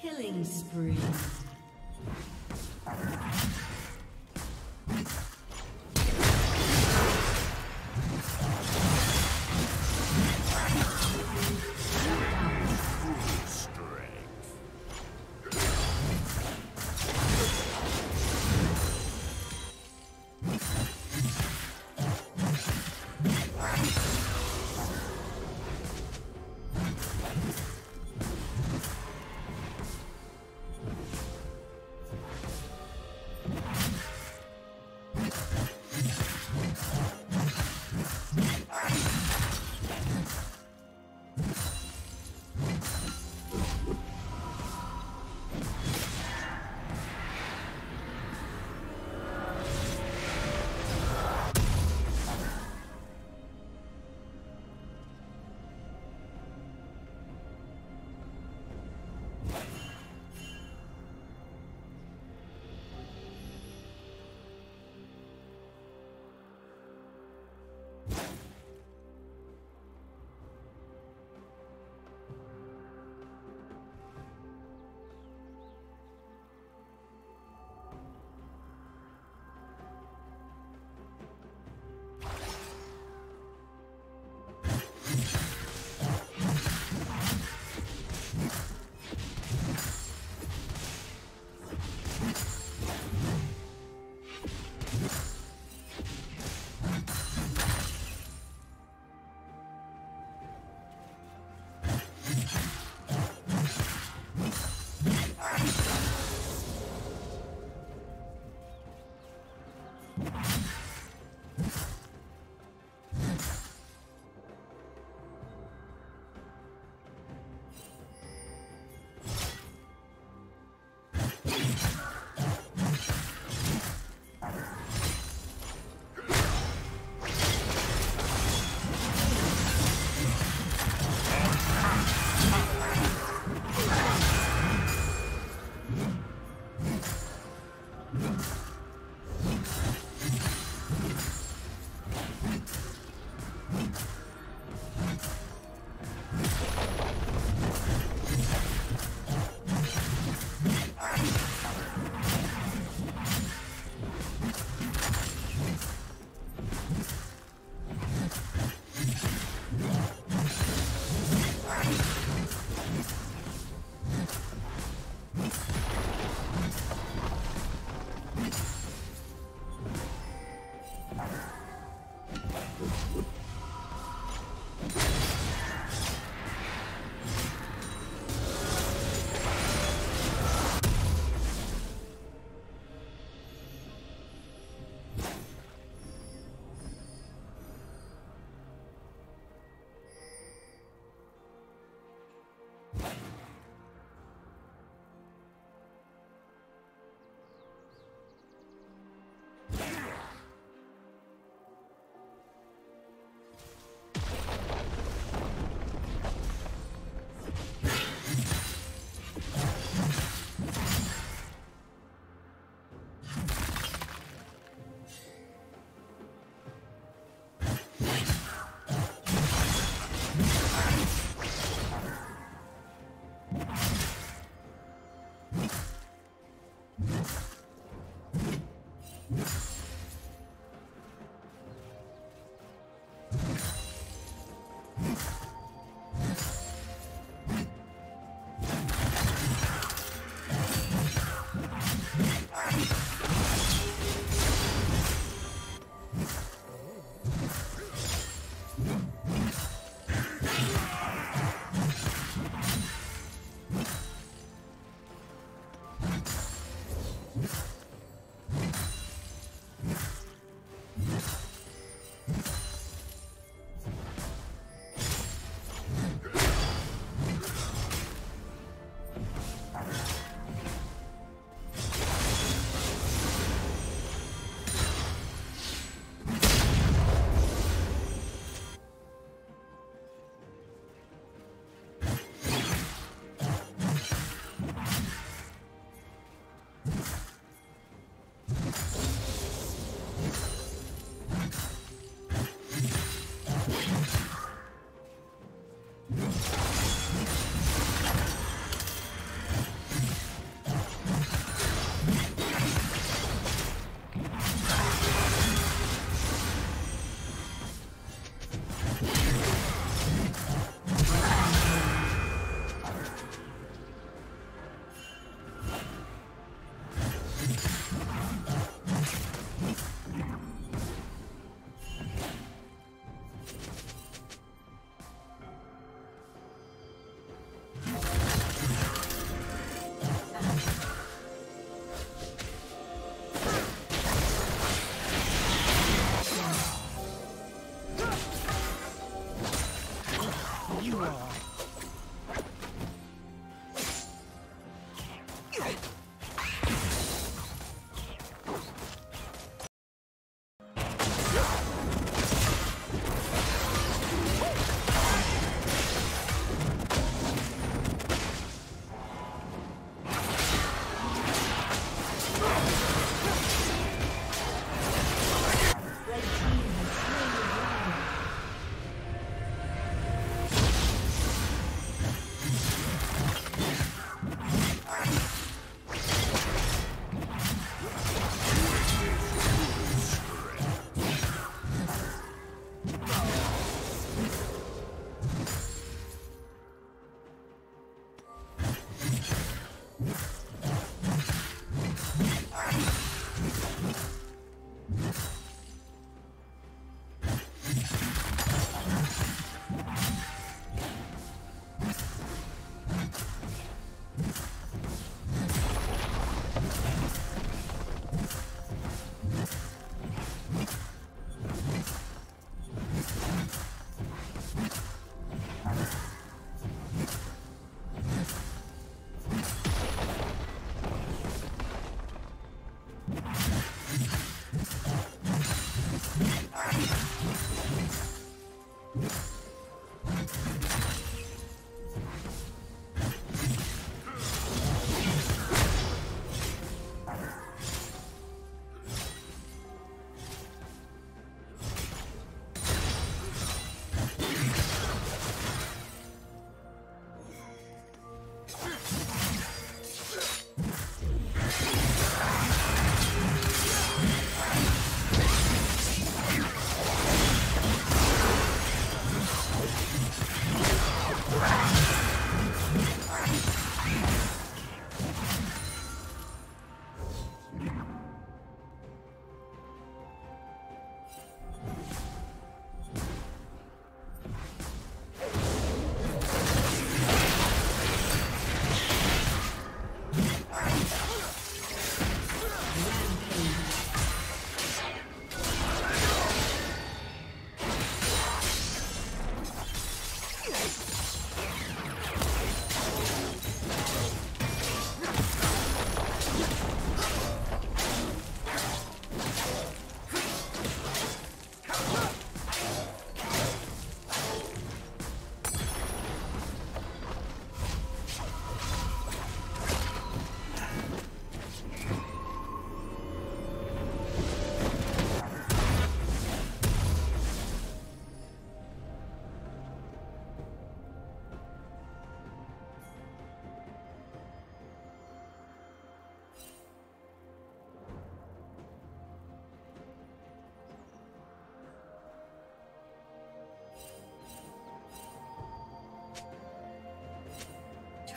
Killing spree.